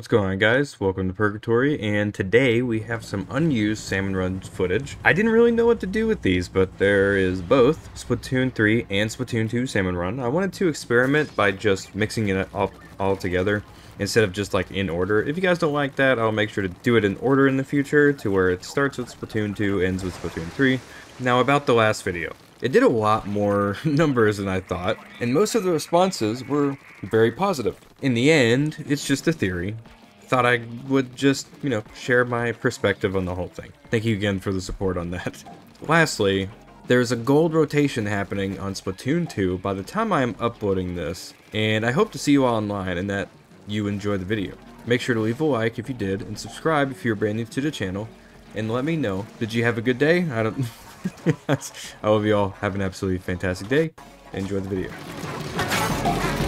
What's going on guys? Welcome to Purgatory and today we have some unused Salmon Run footage. I didn't really know what to do with these but there is both Splatoon 3 and Splatoon 2 Salmon Run. I wanted to experiment by just mixing it up all together instead of just like in order. If you guys don't like that I'll make sure to do it in order in the future to where it starts with Splatoon 2, ends with Splatoon 3. Now about the last video. It did a lot more numbers than I thought, and most of the responses were very positive. In the end, it's just a theory. Thought I would just, you know, share my perspective on the whole thing. Thank you again for the support on that. Lastly, there's a gold rotation happening on Splatoon 2 by the time I'm uploading this, and I hope to see you all online and that you enjoy the video. Make sure to leave a like if you did, and subscribe if you're brand new to the channel, and let me know. Did you have a good day? I don't... I hope you all have an absolutely fantastic day. Enjoy the video.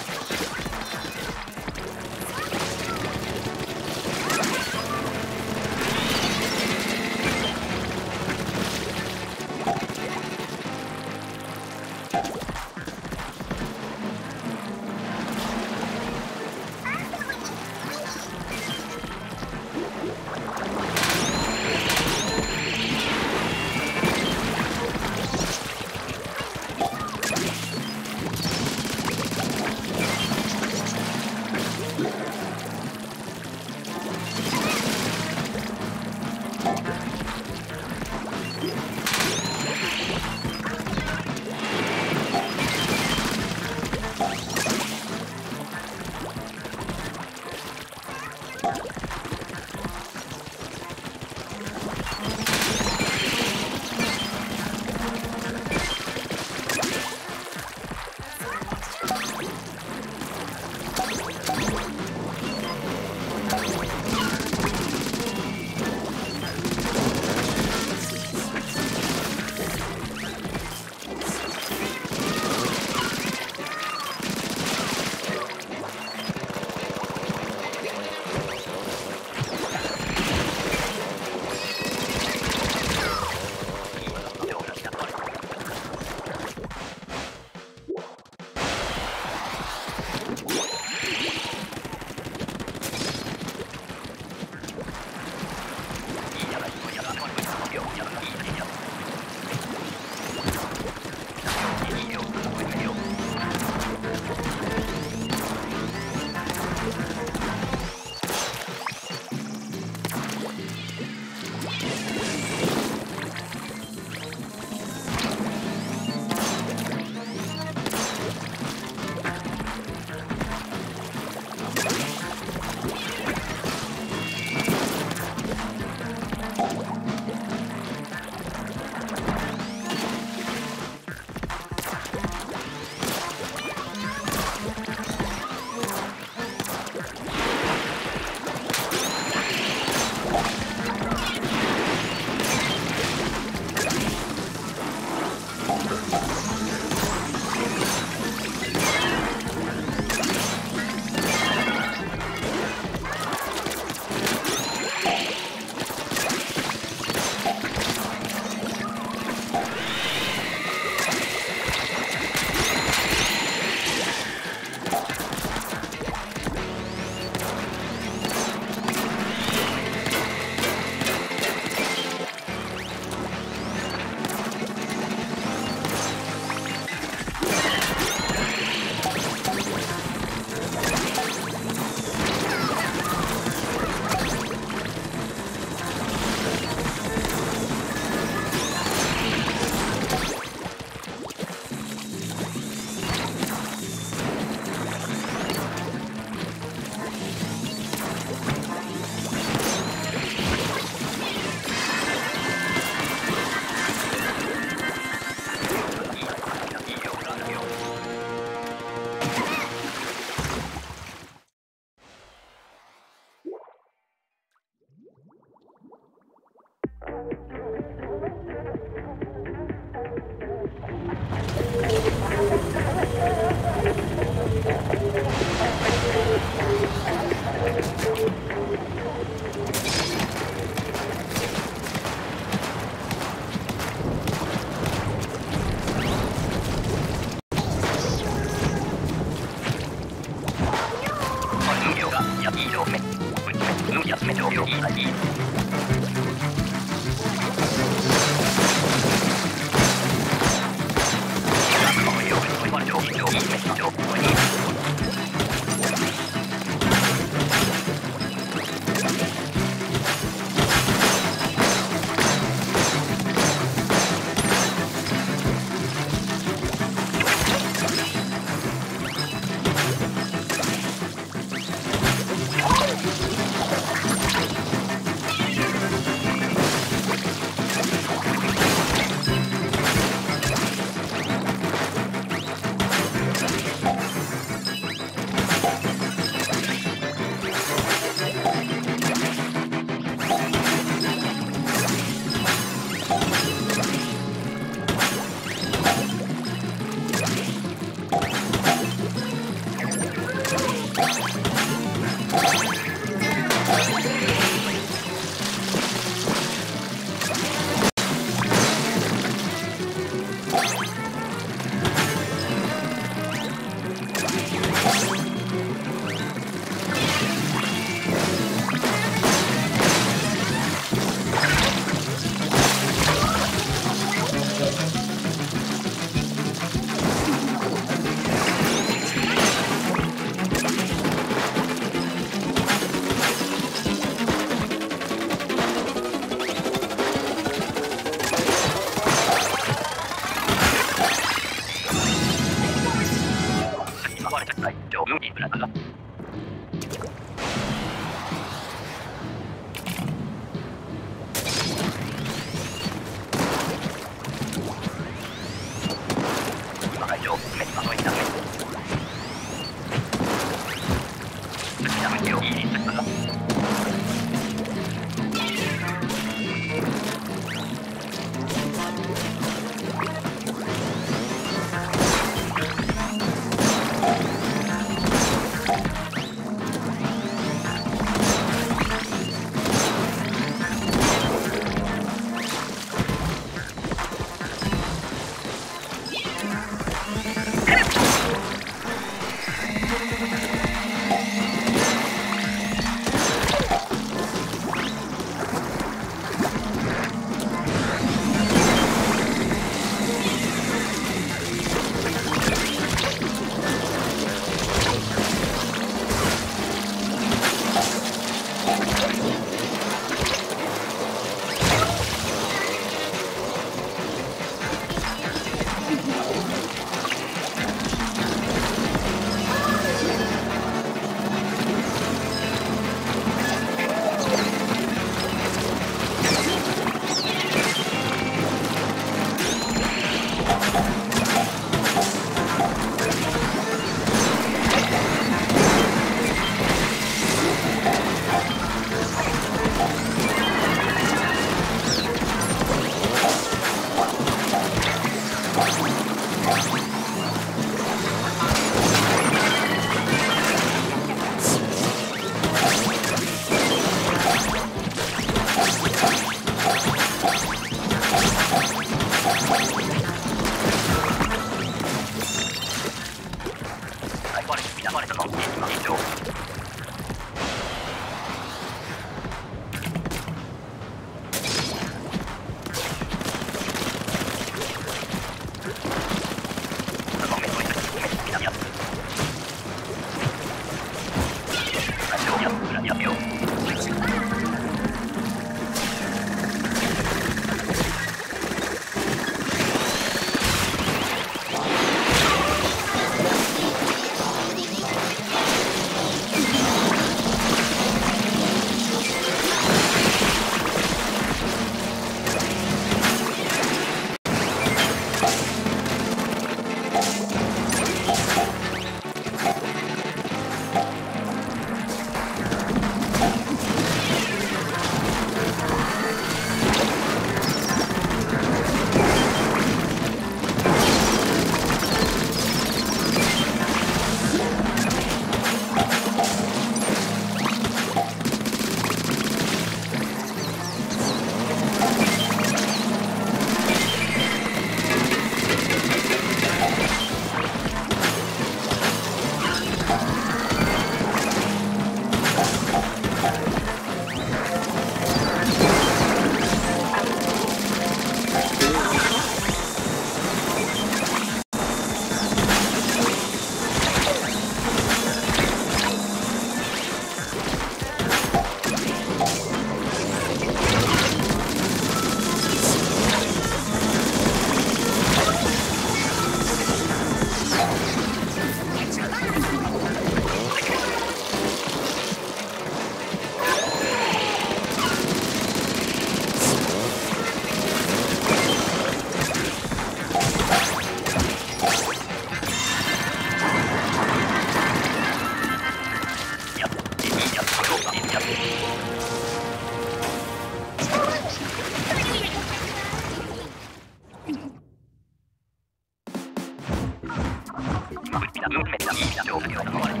Oh, my God.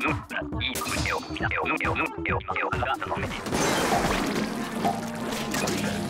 Thank you.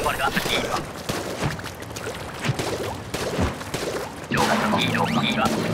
いいのいいの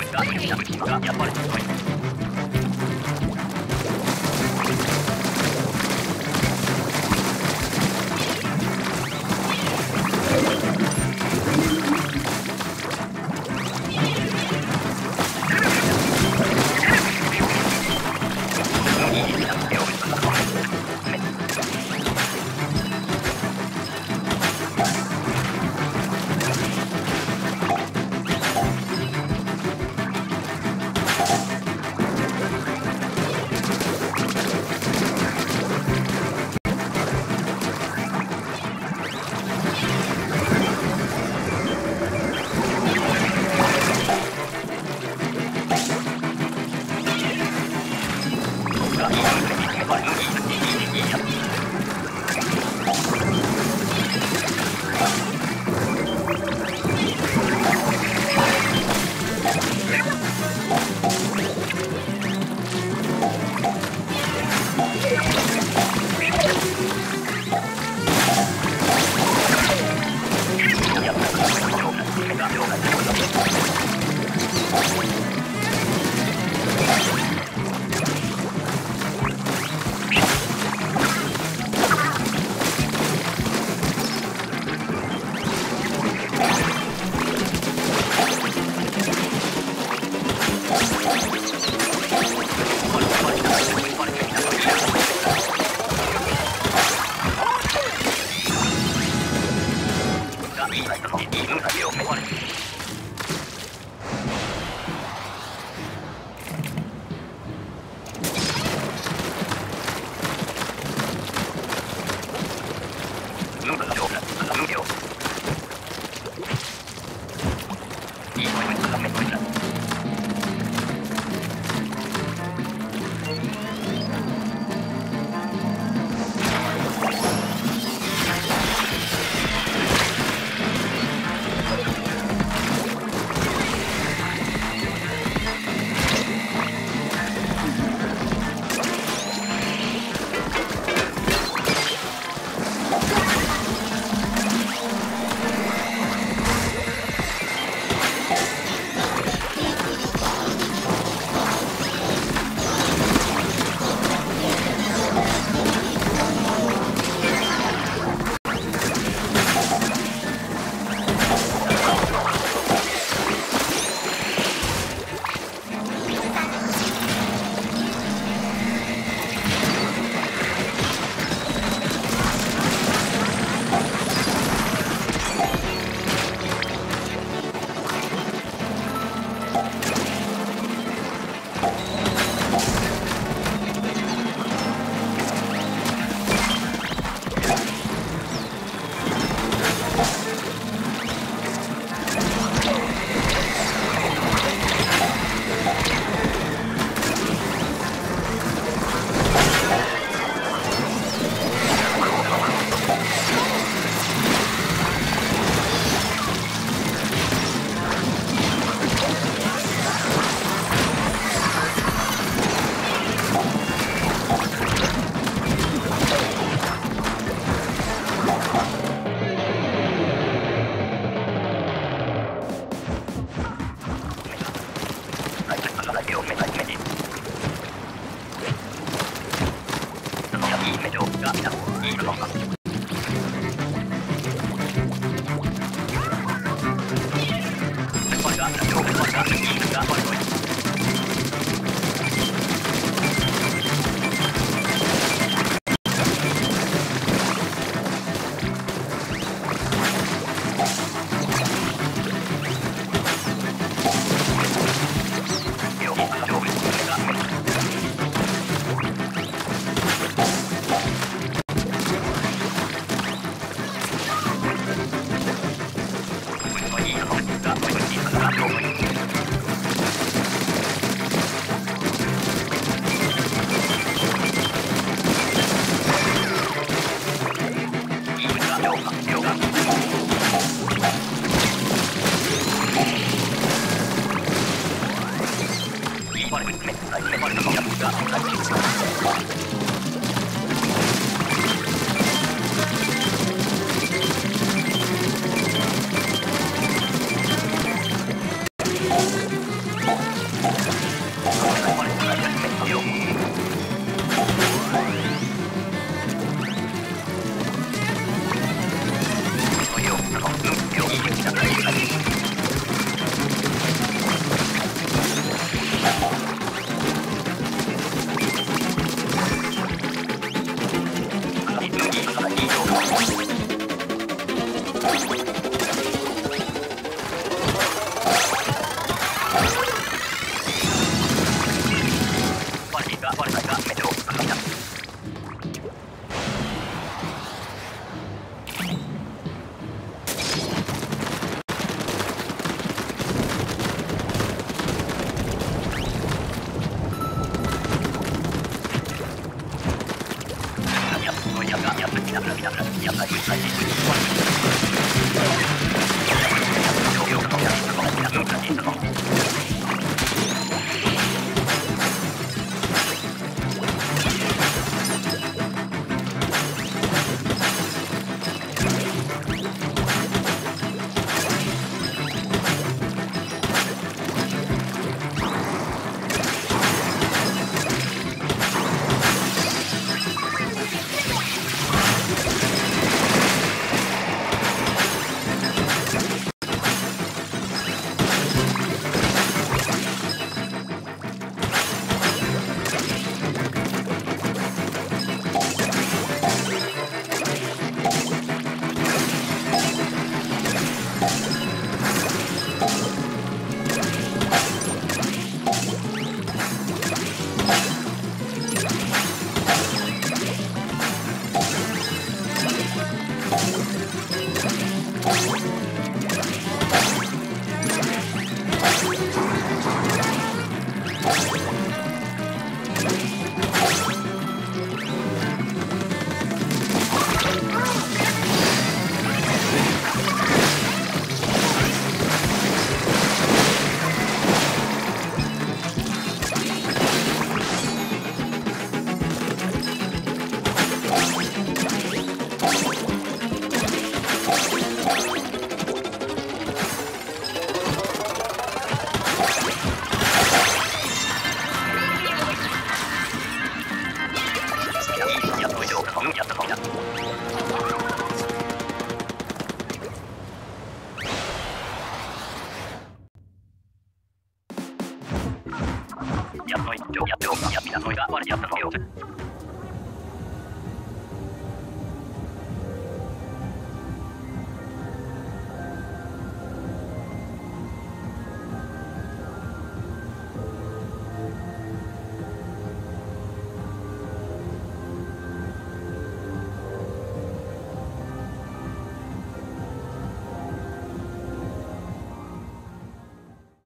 やっぱり